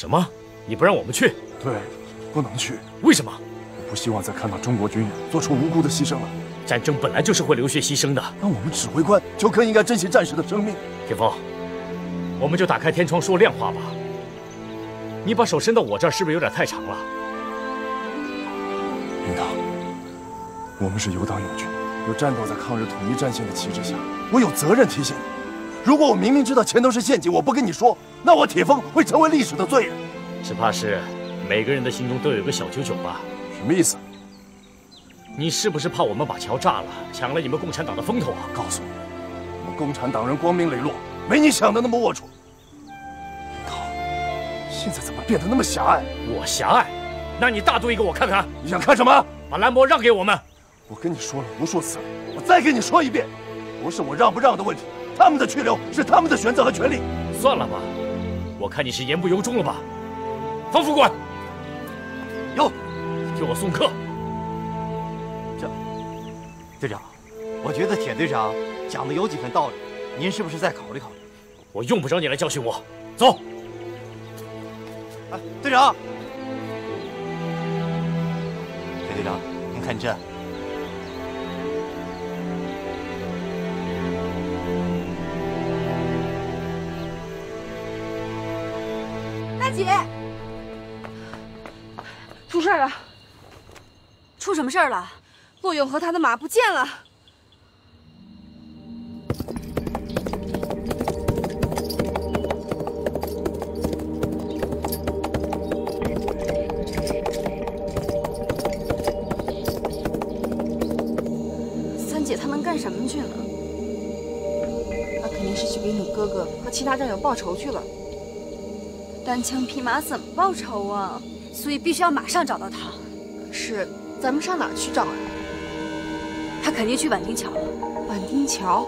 什么？你不让我们去？对，不能去。为什么？我不希望再看到中国军人做出无辜的牺牲了。战争本来就是会流血牺牲的。那我们指挥官就更应该珍惜战士的生命。铁峰，我们就打开天窗说亮话吧。你把手伸到我这儿，是不是有点太长了？领导，我们是有党有军，有战斗在抗日统一战线的旗帜下，我有责任提醒你。如果我明明知道钱都是陷阱，我不跟你说，那我铁峰会成为历史的罪人。只怕是每个人的心中都有个小九九吧？什么意思？你是不是怕我们把桥炸了，抢了你们共产党的风头啊？告诉你，我们共产党人光明磊落，没你想的那么龌龊。领导，现在怎么变得那么狭隘？我狭隘？那你大度一个我看看。你想看什么？把兰博让给我们。我跟你说了无数次了，我再跟你说一遍，不是我让不让的问题，他们的去留是他们的选择和权利。算了吧，我看你是言不由衷了吧。方副官，有，替我送客。这队长，我觉得铁队长讲的有几分道理，您是不是再考虑考虑？我用不着你来教训我，走。哎，队长，铁队长，您看这。姐，出事了！出什么事了？洛勇和他的马不见了。三姐，他能干什么去呢？他肯定是去给你哥哥和其他战友报仇去了。单枪匹马怎么报仇啊？所以必须要马上找到他。可是咱们上哪儿去找啊？他肯定去板丁桥了。板丁桥，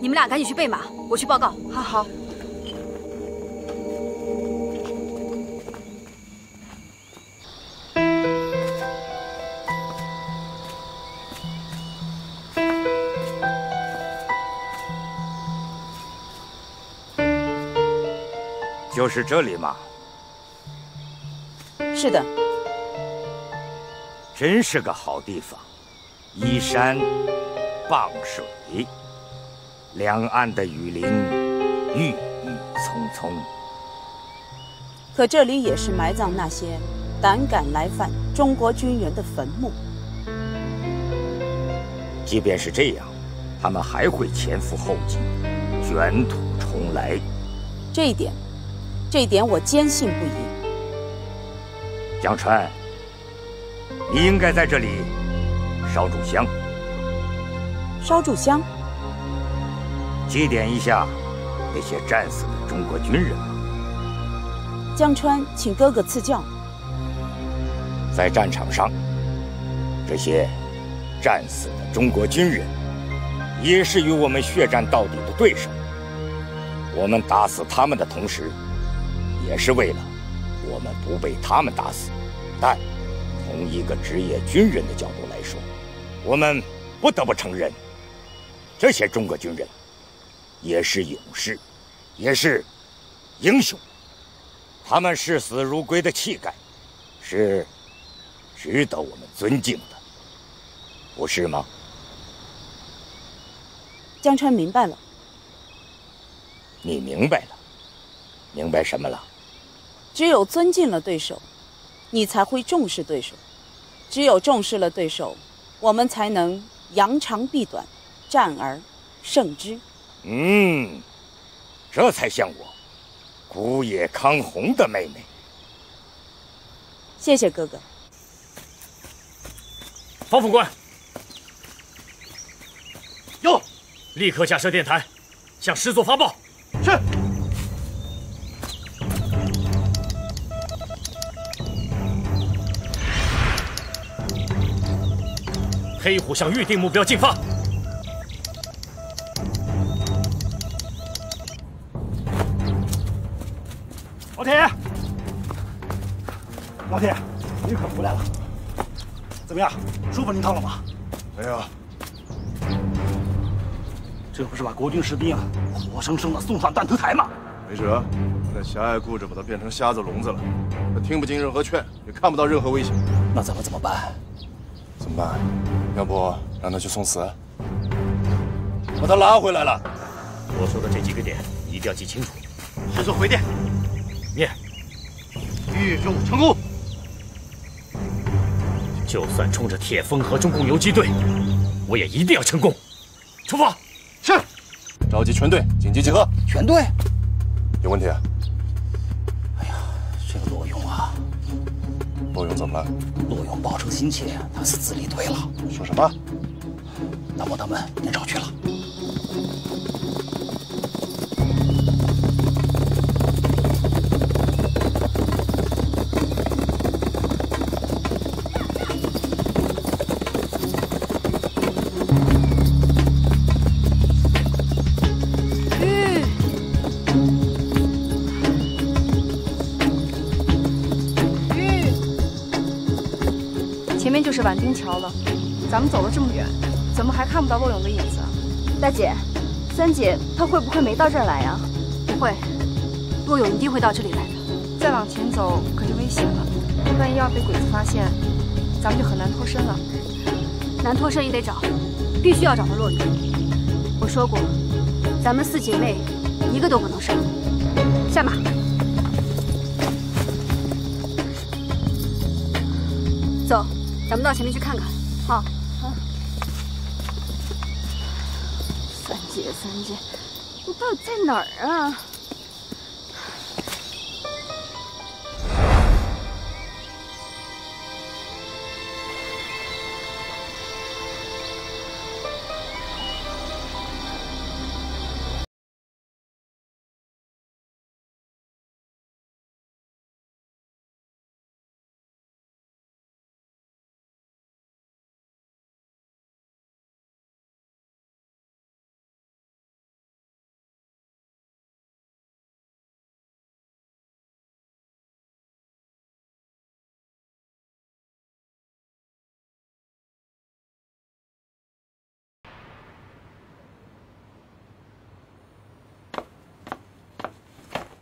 你们俩赶紧去备马，我去报告。好好。就是这里吗？是的。真是个好地方，依山傍水，两岸的雨林郁郁葱葱。可这里也是埋葬那些胆敢来犯中国军人的坟墓。即便是这样，他们还会前赴后继，卷土重来。这一点，这一点我坚信不疑。江川。你应该在这里烧炷香，烧炷香，祭奠一下那些战死的中国军人。江川，请哥哥赐教。在战场上，这些战死的中国军人，也是与我们血战到底的对手。我们打死他们的同时，也是为了我们不被他们打死。但。从一个职业军人的角度来说，我们不得不承认，这些中国军人也是勇士，也是英雄。他们视死如归的气概，是值得我们尊敬的，不是吗？江川明白了。你明白了？明白什么了？只有尊敬了对手。你才会重视对手，只有重视了对手，我们才能扬长避短，战而胜之。嗯，这才像我，古野康弘的妹妹。谢谢哥哥。方副官，有，立刻架设电台，向师座发报。是。黑虎向预定目标进发。老铁，老铁，你可回来了？怎么样，舒服您趟了吗？没有。这不是把国军士兵啊活生生的送上断头台吗？没辙，那狭隘固执把他变成瞎子聋子了，他听不进任何劝，也看不到任何危险。那咱们怎么办？怎么办？要不让他去送死？把他拉回来了。我说的这几个点一定要记清楚。师座回电，念。预祝成功。就算冲着铁峰和中共游击队，我也一定要成功。出发。是。召集全队，紧急集合。全队。有问题啊？哎呀，这个罗勇啊，骆勇怎么了？陆勇报仇心切，他是自立队了。说什么？那我他们人找去了。前面就是宛丁桥了，咱们走了这么远，怎么还看不到洛勇的影子啊？大姐，三姐她会不会没到这儿来呀？不会，洛勇一定会到这里来的。再往前走可就危险了，万一要被鬼子发现，咱们就很难脱身了。难脱身也得找，必须要找到洛勇。我说过，咱们四姐妹一个都不能少。下马。走，咱们到前面去看看。好。好。三姐，三姐，你到底在哪儿啊？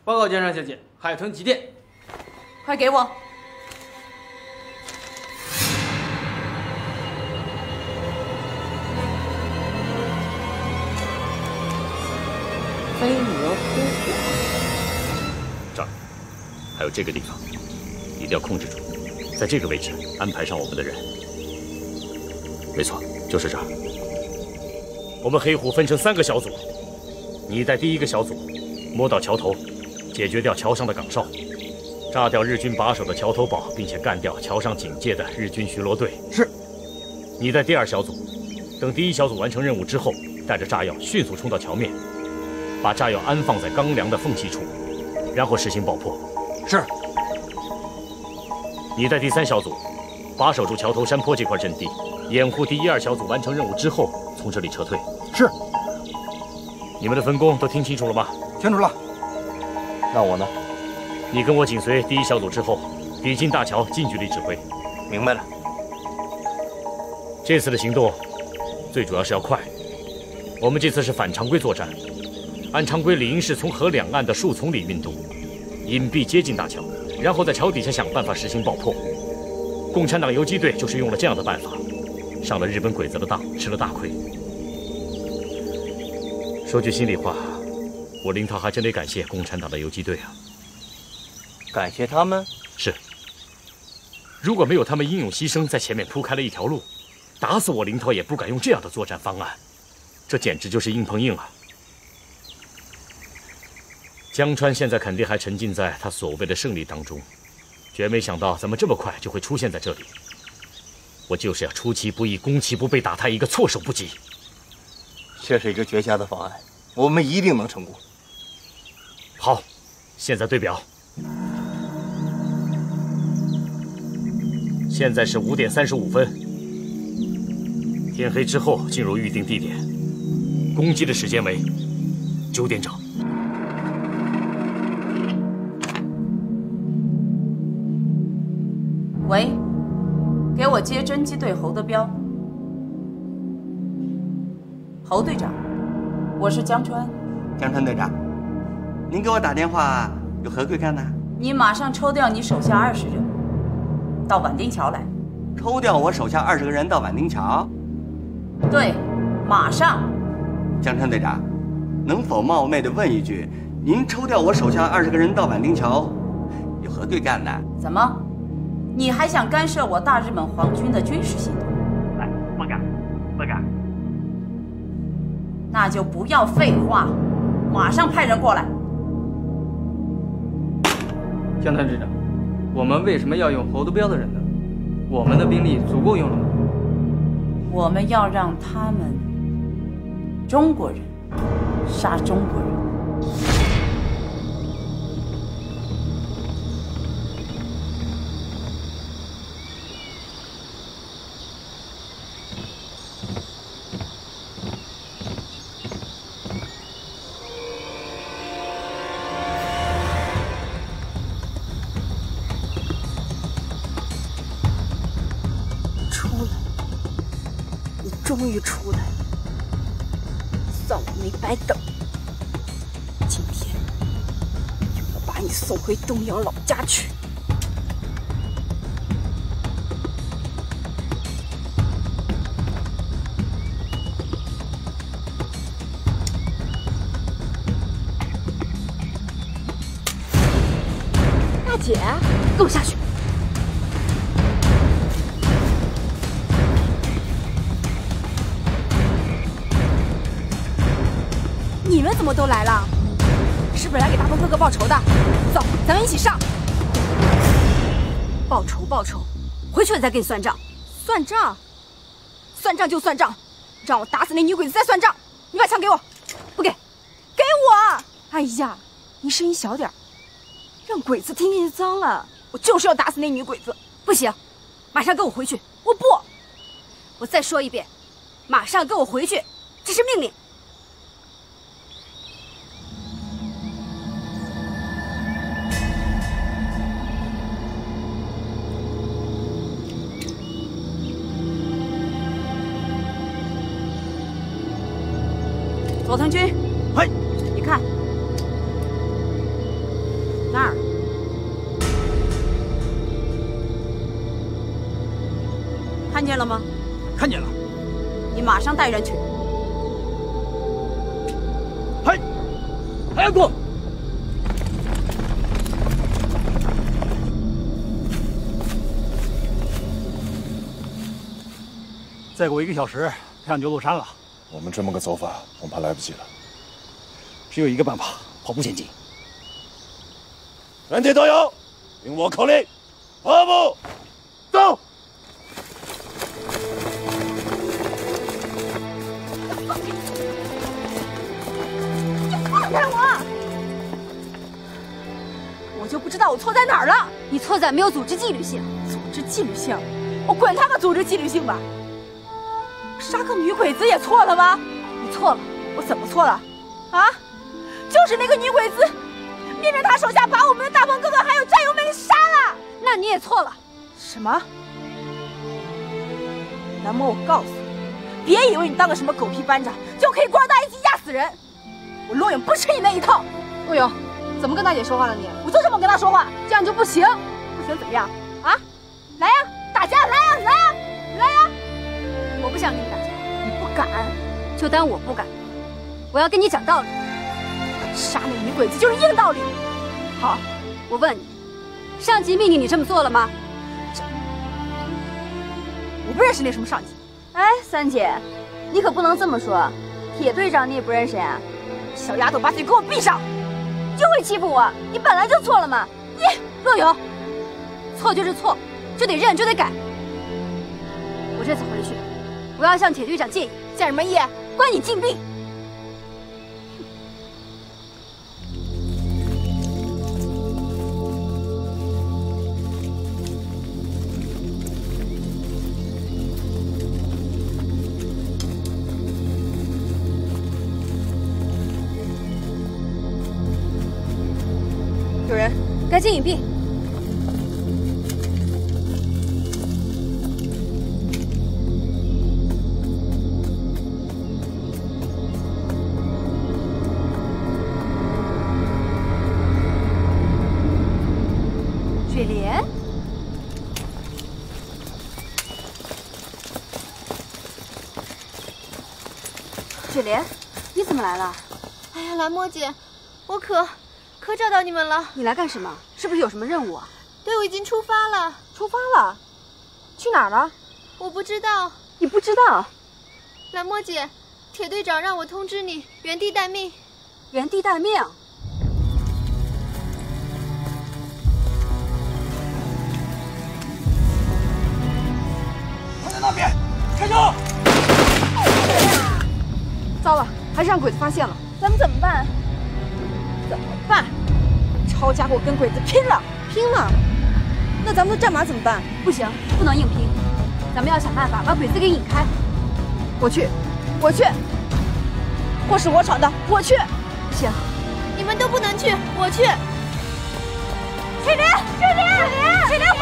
报告监察小姐，海豚急电，快给我！飞蛾扑火。这儿，还有这个地方，一定要控制住，在这个位置安排上我们的人。没错，就是这儿。我们黑虎分成三个小组，你在第一个小组，摸到桥头，解决掉桥上的岗哨，炸掉日军把守的桥头堡，并且干掉桥上警戒的日军巡逻队。是。你在第二小组，等第一小组完成任务之后，带着炸药迅速冲到桥面，把炸药安放在钢梁的缝隙处，然后实行爆破。是。你在第三小组，把守住桥头山坡这块阵地，掩护第一、二小组完成任务之后从这里撤退。是。你们的分工都听清楚了吗？清楚了。那我呢？你跟我紧随第一小组之后，抵近大桥，近距离指挥。明白了。这次的行动最主要是要快。我们这次是反常规作战，按常规理应是从河两岸的树丛里运动，隐蔽接近大桥，然后在桥底下想办法实行爆破。共产党游击队就是用了这样的办法，上了日本鬼子的当，吃了大亏。说句心里话，我林涛还真得感谢共产党的游击队啊！感谢他们？是。如果没有他们英勇牺牲，在前面铺开了一条路，打死我林涛也不敢用这样的作战方案。这简直就是硬碰硬啊！江川现在肯定还沉浸在他所谓的胜利当中，绝没想到咱们这么快就会出现在这里。我就是要出其不意、攻其不备，打他一个措手不及。这是一个绝佳的方案，我们一定能成功。好，现在对表，现在是五点三十五分。天黑之后进入预定地点，攻击的时间为九点整。喂，给我接侦缉队侯德彪。侯队长，我是江川。江川队长，您给我打电话有何贵干呢？你马上抽调你手下二十人到宛丁桥来。抽调我手下二十个人到宛丁桥？对，马上。江川队长，能否冒昧的问一句，您抽调我手下二十个人到宛丁桥有何贵干呢？怎么，你还想干涉我大日本皇军的军事行动？来，不敢，不敢。那就不要废话，马上派人过来。江探支长，我们为什么要用侯德彪的人呢？我们的兵力足够用了吗？我们要让他们中国人杀中国人。你送回东阳老家去。大姐，跟我下去。你们怎么都来了？是不是来给大鹏哥哥报仇的？咱们一起上。报仇报仇，回去了再跟你算账。算账？算账就算账，让我打死那女鬼子再算账。你把枪给我，不给，给我！哎呀，你声音小点，让鬼子听见就脏了。我就是要打死那女鬼子，不行，马上跟我回去。我不，我再说一遍，马上跟我回去，这是命令。见了吗？看见了。你马上带人去。嘿，还要过。再过一个小时，太阳就落山了。我们这么个走法，恐怕来不及了。只有一个办法，跑步前进。全体都有，听我口令，跑步，就不知道我错在哪儿了。你错在没有组织纪律性。组织纪律性？我管他个组织纪律性吧！杀个女鬼子也错了吗？你错了，我怎么错了？啊，就是那个女鬼子，命令他手下把我们的大鹏哥哥还有战友们杀了。那你也错了。什么？南魔，我告诉你，别以为你当个什么狗屁班长就可以光大一级压死人。我陆勇不吃你那一套。陆勇，怎么跟大姐说话了你？我就这么跟他说话，这样就不行。不行怎么样？啊？来呀，打架！来呀，来呀，来呀！我不想跟你打架，你不敢，就当我不敢。我要跟你讲道理，杀那女鬼子就是硬道理。好，我问你，上级命令你这么做了吗？我不认识那什么上级。哎，三姐，你可不能这么说。铁队长你也不认识呀？小丫头，把嘴给我闭上！就会欺负我，你本来就错了嘛。你若勇，错就是错，就得认，就得改。我这次回去。我要向铁队长建议，建什么议？关你禁闭。主人赶紧隐蔽。雪莲？雪莲你怎么来了？哎呀蓝墨姐我可可找到你们了。你来干什么？是不是有什么任务啊？队伍已经出发了。出发了？去哪儿了？我不知道。你不知道？蓝墨姐，铁队长让我通知你，原地待命。原地待命？他在那边，开枪！糟了，还是让鬼子发现了，咱们怎么办？怎么办？抄家伙跟鬼子拼了！拼了？那咱们的战马怎么办？不行，不能硬拼，咱们要想办法把鬼子给引开。我去，我去，或是我闯的，我去。行，你们都不能去，我去。水莲，水莲，水莲，水莲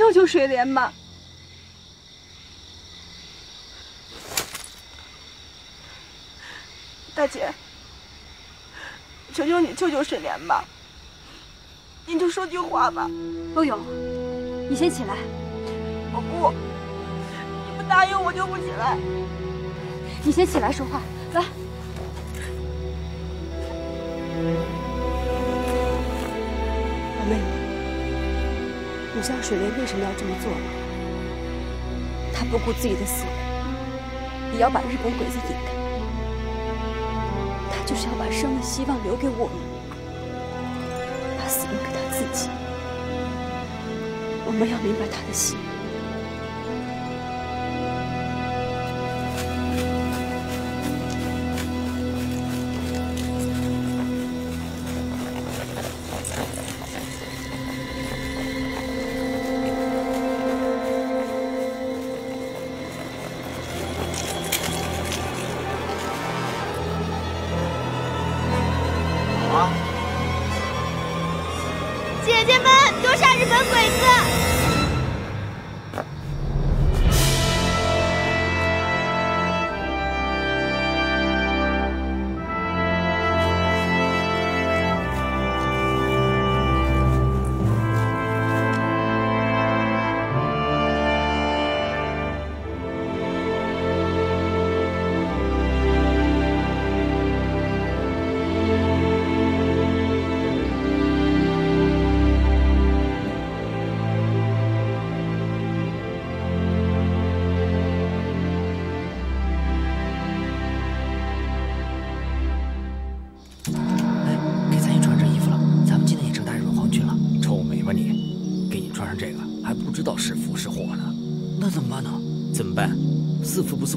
救救水莲吧。大姐，求求你救救水莲吧！您就说句话吧。陆勇，你先起来。我不，你不答应我就不起来。你先起来说话，来。你知道水莲为什么要这么做吗？她不顾自己的死，也要把日本鬼子引开。她就是要把生的希望留给我们，把死留给她自己。我们要明白她的心。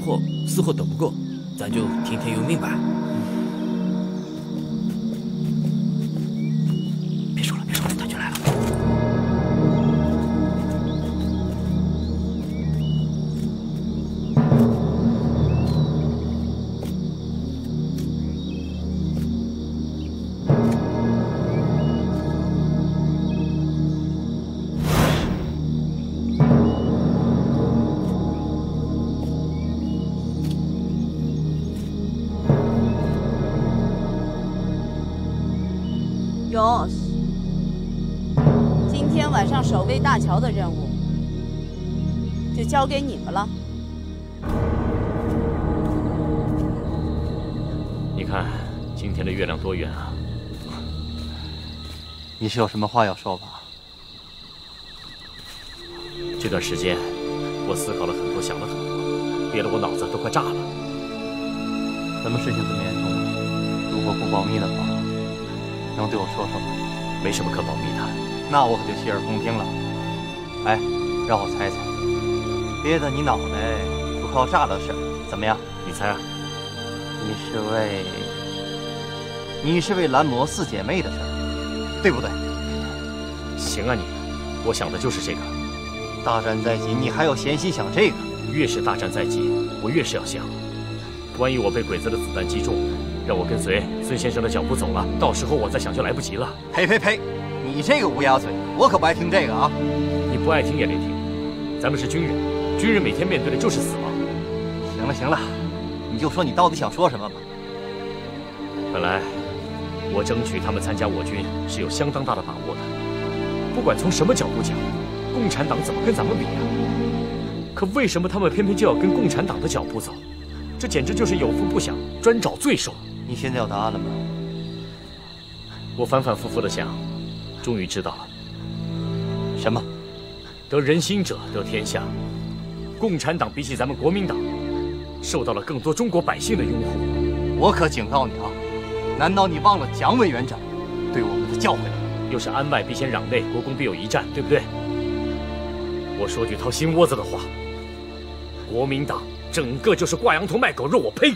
是福不是祸，是祸都不够，咱就听天由命吧。桥的任务就交给你们了。你看今天的月亮多圆啊！你是有什么话要说吧？这段时间，我思考了很多，想了很多，憋得我脑子都快炸了。什么事情这么严重？如果不保密的话，能对我说说吗？没什么可保密的。那我可就洗耳恭听了。哎，让我猜猜，憋得你脑袋都快炸了的事儿，怎么样？你猜啊？你是为……你是为蓝魔四姐妹的事儿，对不对？行啊你，我想的就是这个。大战在即，你还有闲心想这个？越是大战在即，我越是要想，万一我被鬼子的子弹击中，让我跟随孙先生的脚步走了，到时候我再想就来不及了。呸呸呸！你这个乌鸦嘴，我可不爱听这个啊！你不爱听也得听，咱们是军人，军人每天面对的就是死亡。行了行了，你就说你到底想说什么吧。本来我争取他们参加我军是有相当大的把握的，不管从什么角度讲，共产党怎么跟咱们比啊？可为什么他们偏偏就要跟共产党的脚步走？这简直就是有福不享，专找罪受。你现在有答案了吗？我反反复复的想，终于知道了。什么？得人心者得天下。共产党比起咱们国民党，受到了更多中国百姓的拥护。我可警告你啊！难道你忘了蒋委员长对我们的教诲了？又是安外必先攘内，国共必有一战，对不对？我说句掏心窝子的话，国民党整个就是挂羊头卖狗肉，我呸！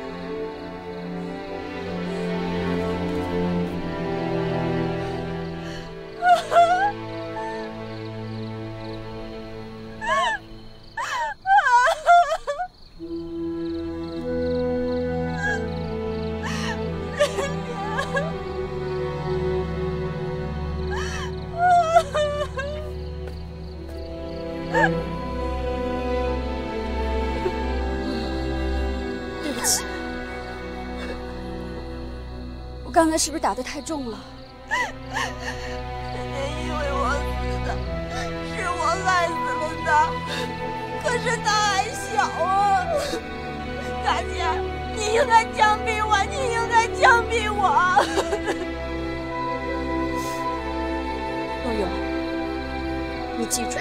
才是不是打的太重了？人家以为我死的，是我害死了他。可是他还小啊，大姐，你应该枪毙我，你应该枪毙我。洛勇，你记住，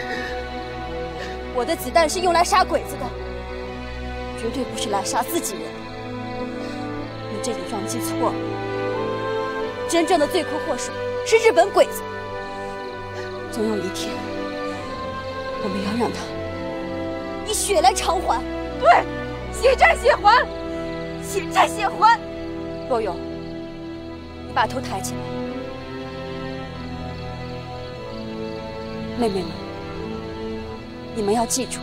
我的子弹是用来杀鬼子的，绝对不是来杀自己人。你这点上记错了。真正的罪魁祸首是日本鬼子，总有一天，我们要让他以血来偿还。对，血债血还，血债血还。洛勇，你把头抬起来。妹妹们，你们要记住，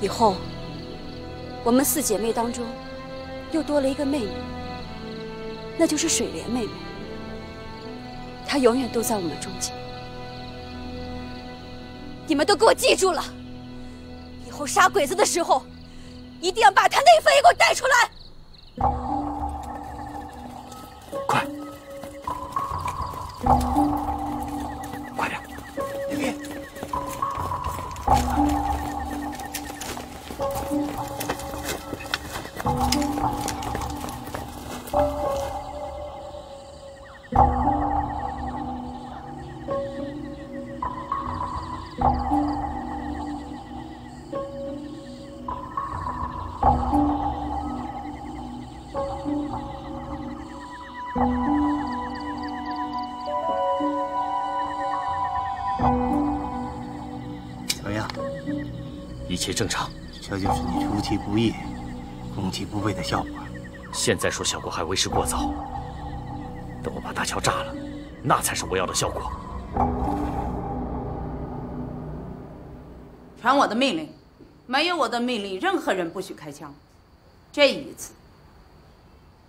以后我们四姐妹当中又多了一个妹妹。那就是水莲妹妹她永远都在我们中间。你们都给我记住了以后杀鬼子的时候一定要把她那份也给我带出来快！一切正常。这就是你出其不意、攻其不备的效果。现在说效果还为时过早。等我把大桥炸了，那才是我要的效果。传我的命令，没有我的命令，任何人不许开枪。这一次，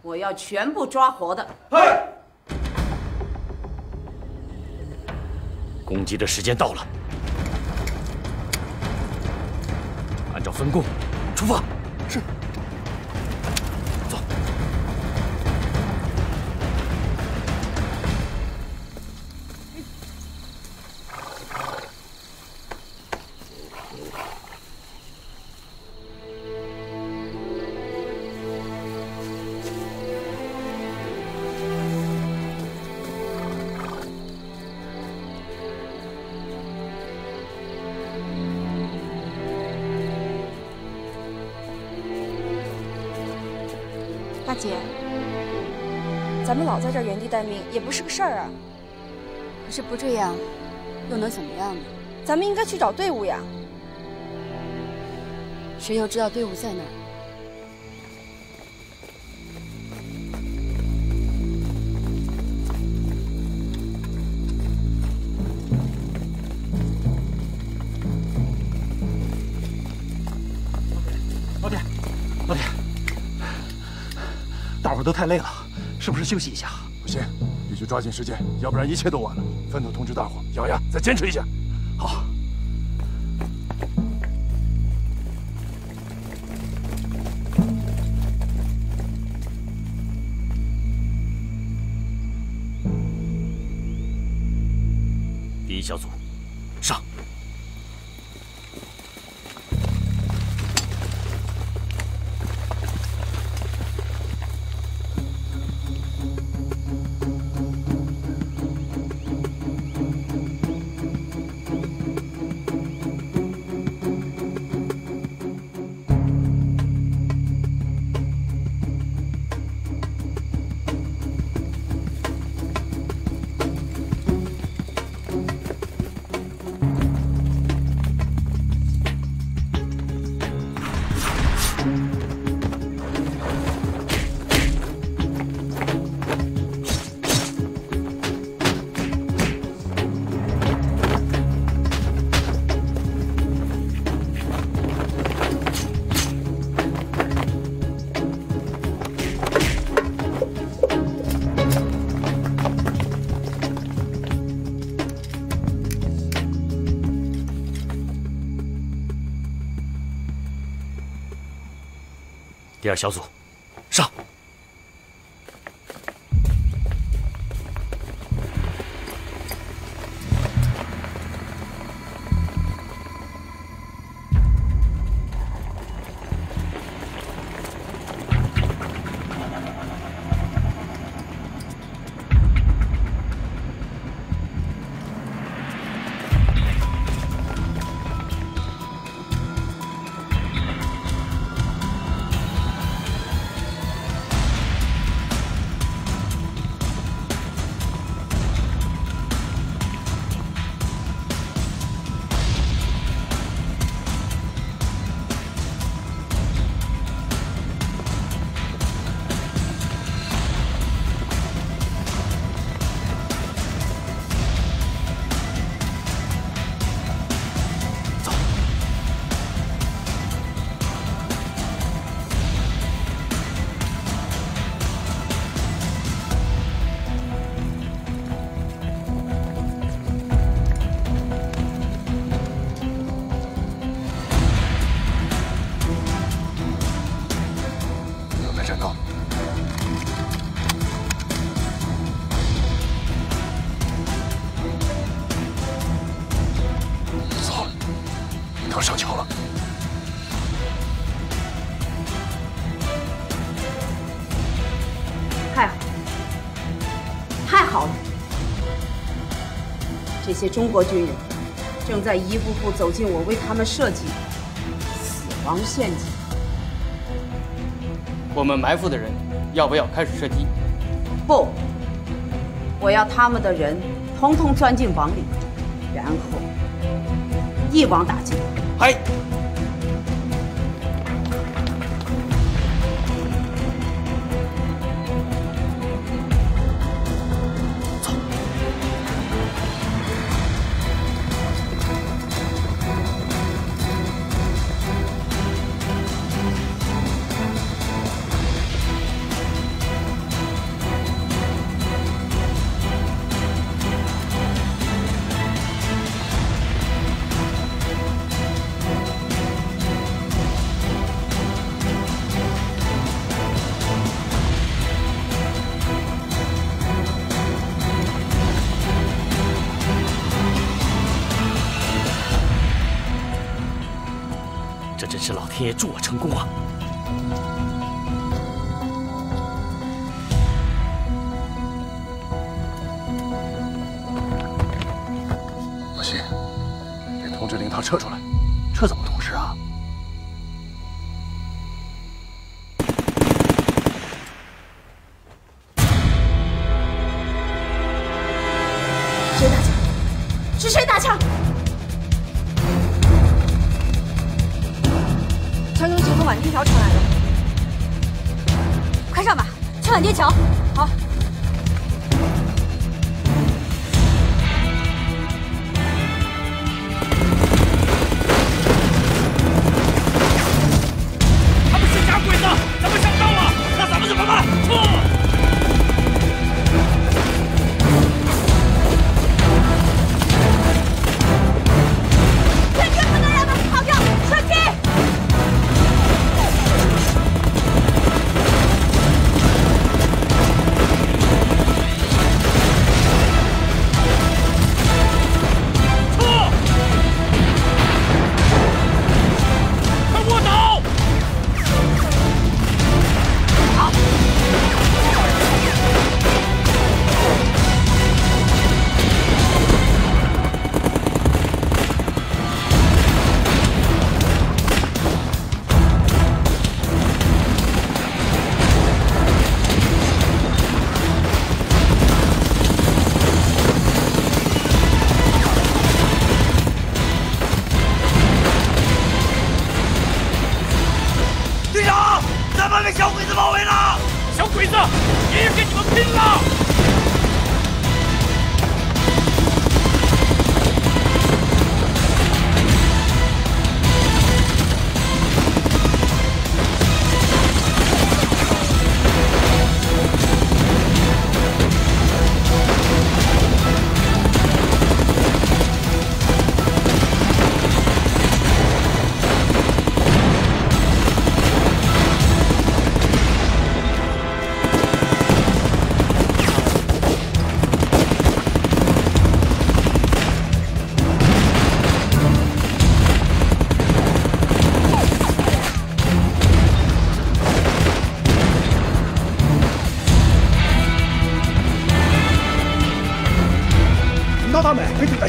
我要全部抓活的。攻击的时间到了，分工出发。老在这儿原地待命也不是个事儿啊。可是不这样，又能怎么样呢？咱们应该去找队伍呀。谁又知道队伍在哪儿？老铁，老铁，大伙儿都太累了，是不是休息一下？不行，必须抓紧时间，要不然一切都晚了。分头通知大伙，咬牙再坚持一下。好。第二小组，上。些中国军人正在一步步走进我为他们设计的死亡陷阱。我们埋伏的人要不要开始射击？不，我要他们的人统统钻进网里，然后一网打尽。嗨。是老天爷助我成功啊！不行，得通知灵堂撤出来。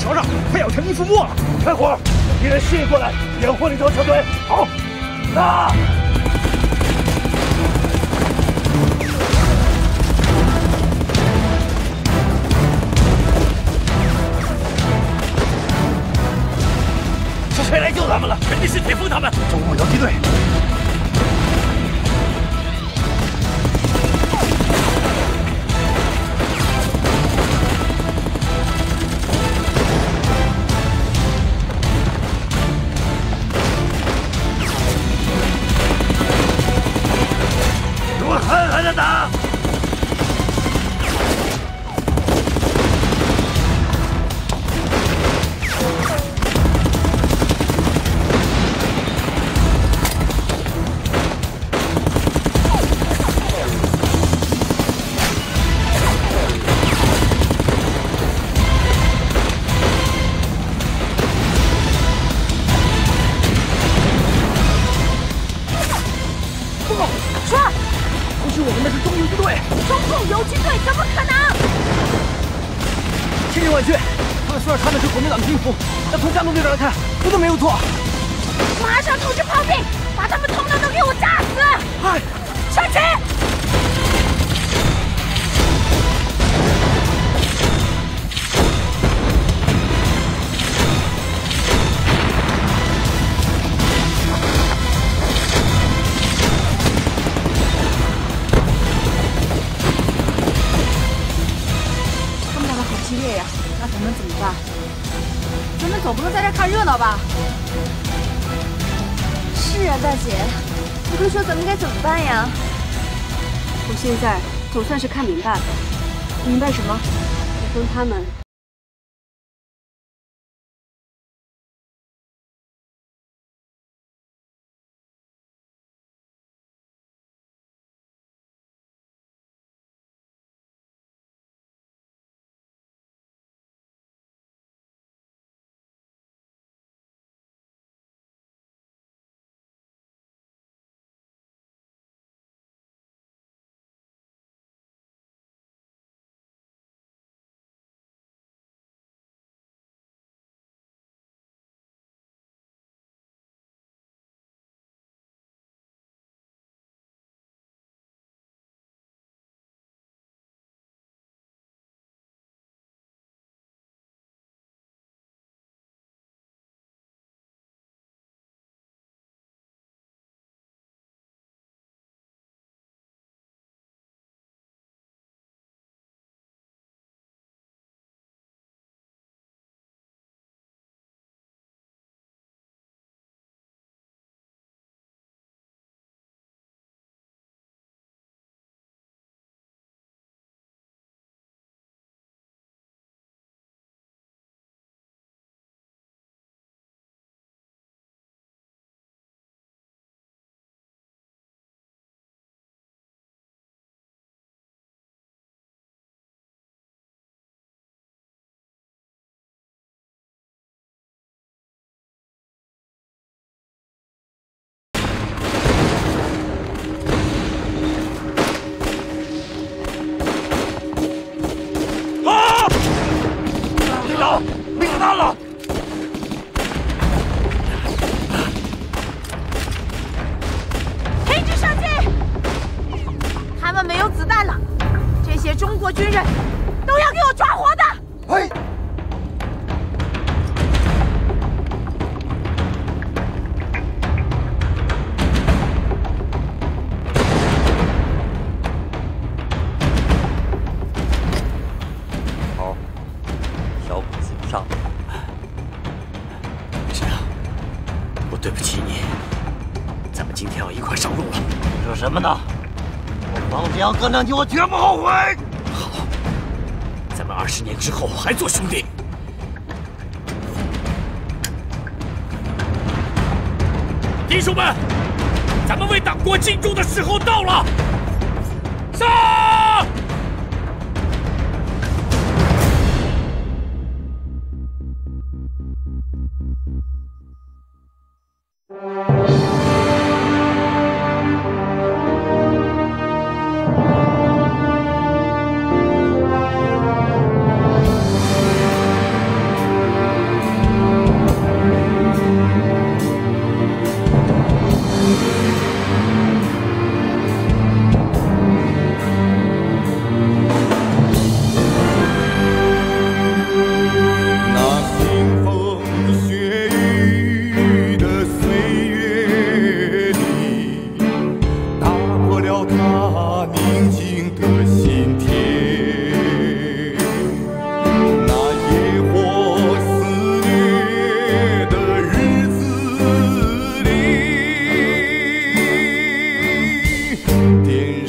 桥上，快要全军覆没了！开火，敌人吸引过来，掩护领头撤退。好，打！是谁来救咱们了？肯定是铁峰他们。中共游击队。现在总算是看明白了。明白什么？我跟他们。哥两句，我绝不后悔。好，咱们二十年之后还做兄弟。弟兄们，咱们为党国尽忠的时候到了。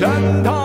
战他。